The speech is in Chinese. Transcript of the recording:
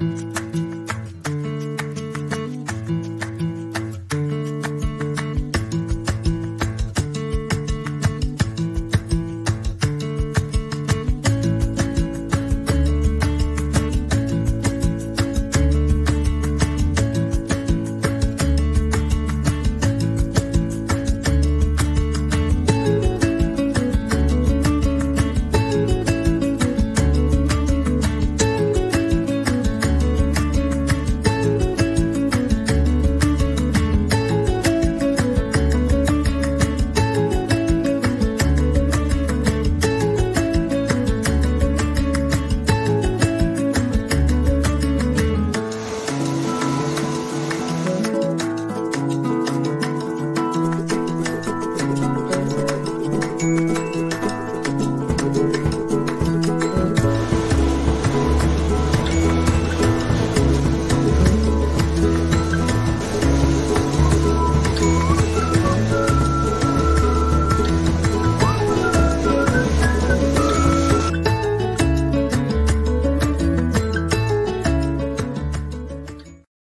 吧。